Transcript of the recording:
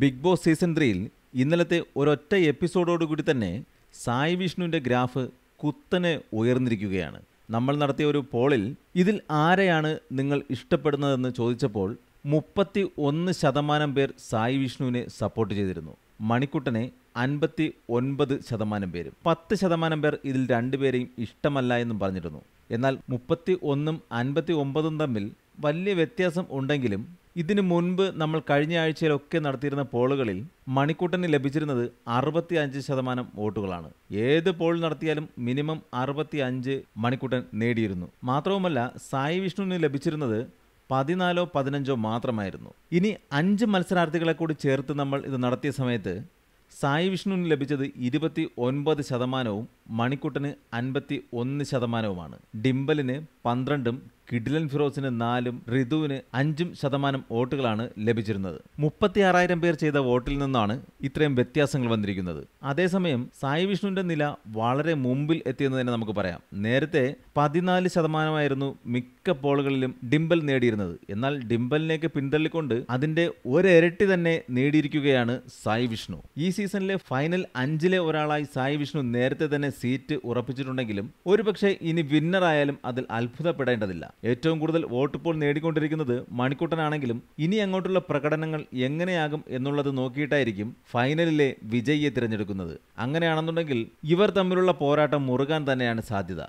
Big boss season ത്രീയിൽ ഇന്നലത്തെ ഒരൊറ്റ എപ്പിസോഡോടുകൂടി തന്നെ സായി വിഷ്ണുവിന്റെ ഗ്രാഫ് കുത്തനെ ഉയർന്നിരിക്കുകയാണ്. നമ്മൾ നടത്തിയ ഒരു പോളിൽ ഇതിൽ ആരെയാണ് നിങ്ങൾ ഇഷ്ടപ്പെടുന്നതെന്ന് ചോദിച്ചപ്പോൾ മുപ്പത്തി ഒന്ന് ശതമാനം പേർ സായി വിഷ്ണുവിനെ സപ്പോർട്ട് ചെയ്തിരുന്നു. മണിക്കുട്ടനെ അൻപത്തി ഒൻപത് ശതമാനം പേരും. പത്ത് ശതമാനം പേർ ഇതിൽ രണ്ടുപേരെയും ഇഷ്ടമല്ല എന്നും പറഞ്ഞിരുന്നു. എന്നാൽ മുപ്പത്തി ഒന്നും അൻപത്തി ഒമ്പതും തമ്മിൽ വലിയ വ്യത്യാസം ഉണ്ടെങ്കിലും ഇതിനു മുൻപ് നമ്മൾ കഴിഞ്ഞ ആഴ്ചയിലൊക്കെ നടത്തിയിരുന്ന പോളുകളിൽ മണിക്കൂട്ടന് ലഭിച്ചിരുന്നത് അറുപത്തി അഞ്ച് ശതമാനം വോട്ടുകളാണ്. ഏത് പോൾ നടത്തിയാലും മിനിമം അറുപത്തി അഞ്ച് മണിക്കൂട്ടൻ നേടിയിരുന്നു. മാത്രവുമല്ല സായി വിഷ്ണുവിന് ലഭിച്ചിരുന്നത് പതിനാലോ പതിനഞ്ചോ മാത്രമായിരുന്നു. ഇനി അഞ്ച് മത്സരാർത്ഥികളെ കൂടി ചേർത്ത് നമ്മൾ ഇത് നടത്തിയ സമയത്ത് സായി വിഷ്ണുവിന് ലഭിച്ചത് ഇരുപത്തി ഒൻപത് ശതമാനവും മണിക്കുട്ടന് അൻപത്തി ഒന്ന് ശതമാനവുമാണ്. ഡിംബലിന് പന്ത്രണ്ടും കിഡിലൻ ഫിറോസിന് നാലും റിതുവിന് അഞ്ചും ശതമാനം വോട്ടുകളാണ് ലഭിച്ചിരുന്നത്. മുപ്പത്തി ആറായിരം പേർ ചെയ്ത വോട്ടിൽ നിന്നാണ് ഇത്രയും വ്യത്യാസങ്ങൾ വന്നിരിക്കുന്നത്. അതേസമയം സായി വിഷ്ണുവിന്റെ നില വളരെ മുമ്പിൽ എത്തിയെന്ന് തന്നെ നമുക്ക് പറയാം. നേരത്തെ പതിനാല് ശതമാനമായിരുന്നു മിക്ക പോളുകളിലും ഡിംബൽ നേടിയിരുന്നത്. എന്നാൽ ഡിംബലിനെയൊക്കെ പിന്തള്ളിക്കൊണ്ട് അതിന്റെ ഒരിരട്ടി തന്നെ നേടിയിരിക്കുകയാണ് സായി വിഷ്ണു. ഈ സീസണിലെ ഫൈനൽ അഞ്ചിലെ ഒരാളായി സായി വിഷ്ണു നേരത്തെ തന്നെ സീറ്റ് ഉറപ്പിച്ചിട്ടുണ്ടെങ്കിലും ഒരുപക്ഷെ ഇനി വിന്നറായാലും അതിൽ അത്ഭുതപ്പെടേണ്ടതില്ല. ഏറ്റവും കൂടുതൽ വോട്ട് ഇപ്പോൾ നേടിക്കൊണ്ടിരിക്കുന്നത് മണിക്കൂട്ടനാണെങ്കിലും ഇനി അങ്ങോട്ടുള്ള പ്രകടനങ്ങൾ എങ്ങനെയാകും എന്നുള്ളത് നോക്കിയിട്ടായിരിക്കും ഫൈനലിലെ വിജയിയെ തിരഞ്ഞെടുക്കുന്നത്. അങ്ങനെയാണെന്നുണ്ടെങ്കിൽ ഇവർ തമ്മിലുള്ള പോരാട്ടം മുറുകാൻ തന്നെയാണ് സാധ്യത.